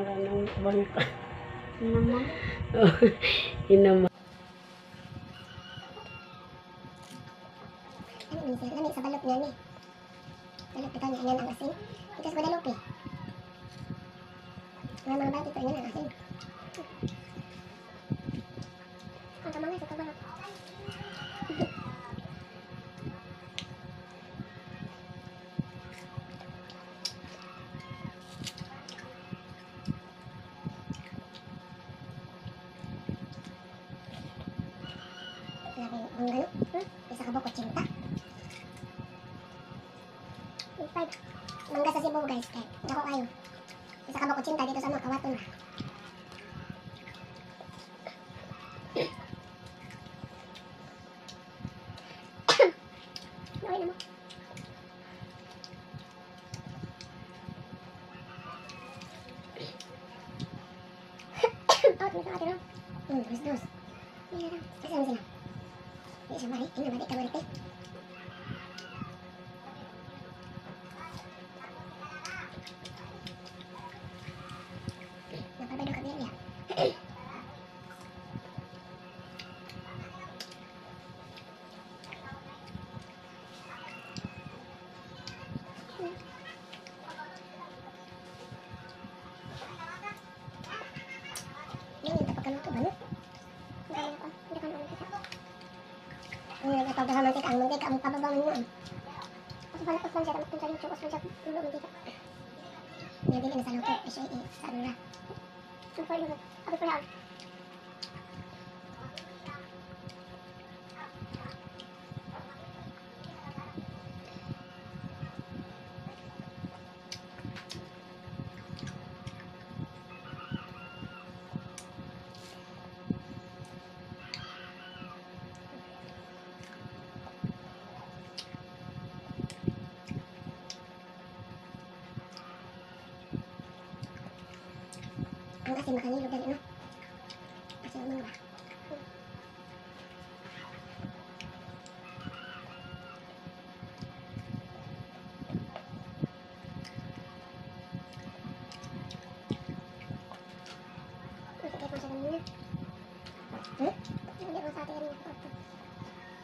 wala nang bangka. Naman. Yun naman. Ano ni sir? Lami sa balot niya ni. Balot ito niya yan ang asin. Ito sa Guadalupe. Mga mga balot ito yan ang asin. Ang kamangay sa kabalot. Guys. Kaya, dako kayo. Isa ka ba kutsinta dito sa mga kawaton na. Okay na mo. Mo sa atin, no? Hmm, dos, dos. Mira lang. Asan sila? Hindi siya balik. Hindi balik ka balik eh. Tapos yung chukos man siya. Ulo mantika. Nga dili na sa luto. Eh siya eh. Sa ano na. Ang pwede mo. Pala. Ang sa atin kanina.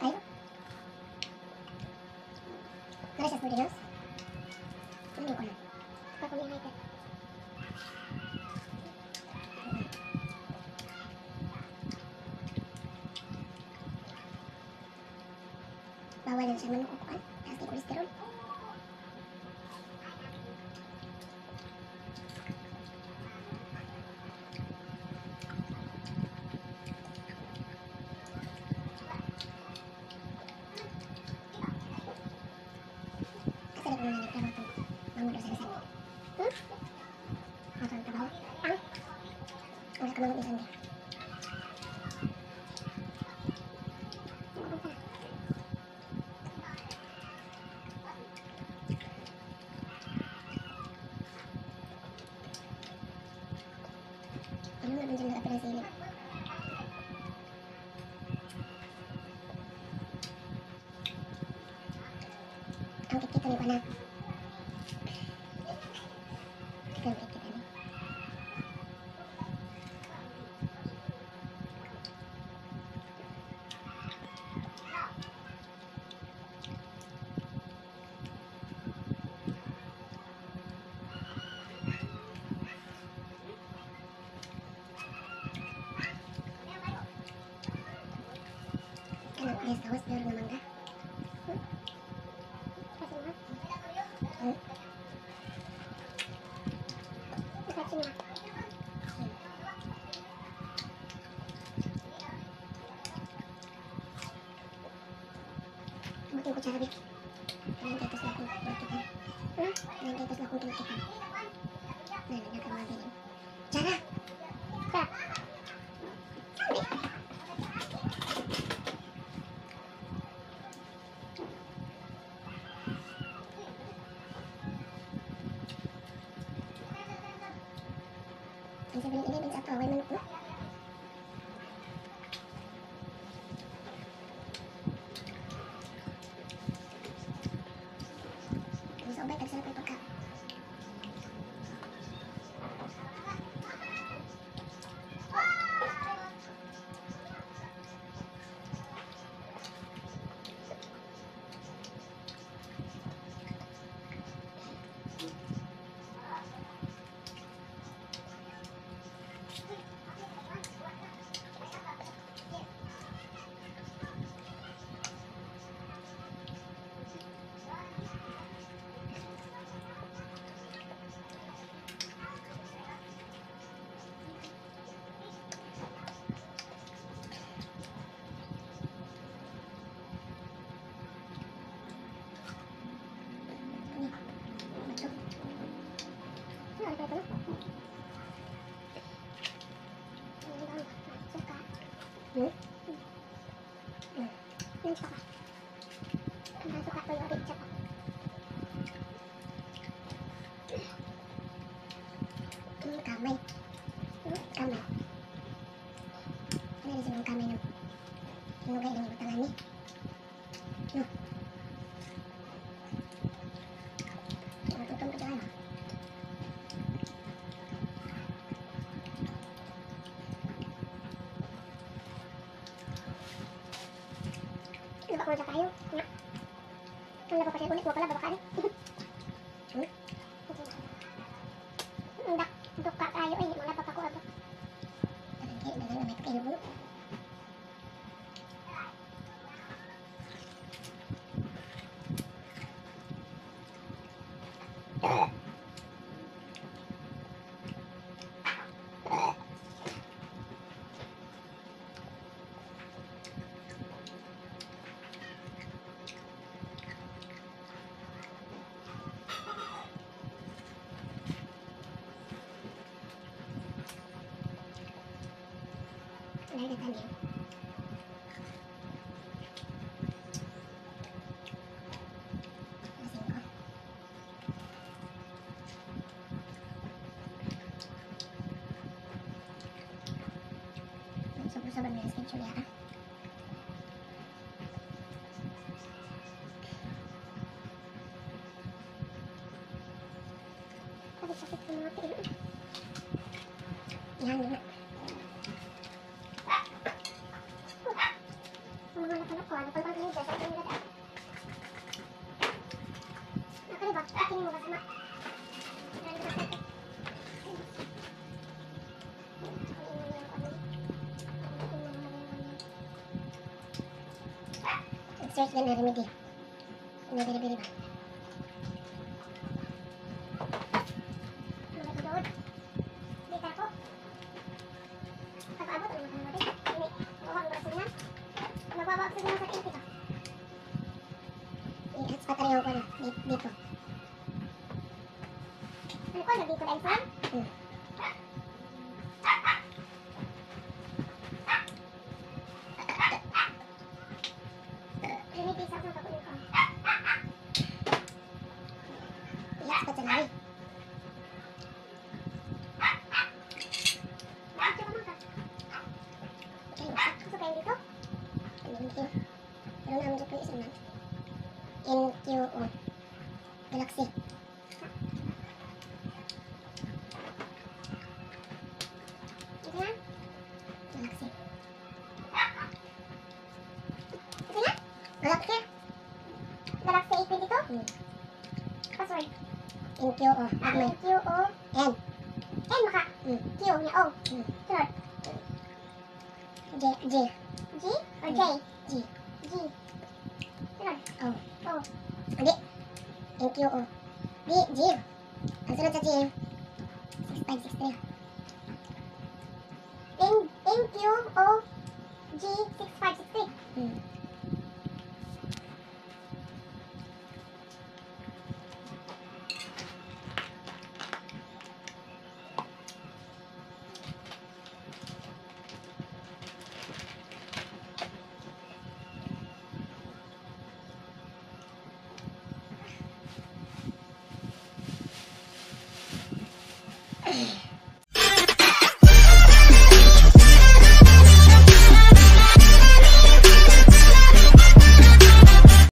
Kayo? Nara siya sa boarding house? Ano ko na? Kakulihay ka. Bawal yan sa manukukuan. Taas ni kolesterol. Kasi na kung Ang kit-kita ni Pana. Buting ko Hmm? Hmm. Yung rin tsaka. Hmm, kamay. Hmm. Ano rin silang kamay ng ng batangan ni? No. Belum. Na tayo. Lasing ko. Sobrang-sobrang may schedule yata. Kasi sakit ko mga pilo. Yan, yan. Search dan ada media. Ada-ada-ada. Dito isang man. NQO. Galaxy. Ito na? Galaxy. Ito na? Galaxy. Galaxy A22? Hmm. Password. N. N maka. Hmm. Q niya O. Hmm. Sunod. J. J. G or J? G. G. Sunod. O. O. Hindi. Thank you, O. Di, G. Ang sunod sa G. 6563. Thank, thank you, O. G. 6563. Hmm.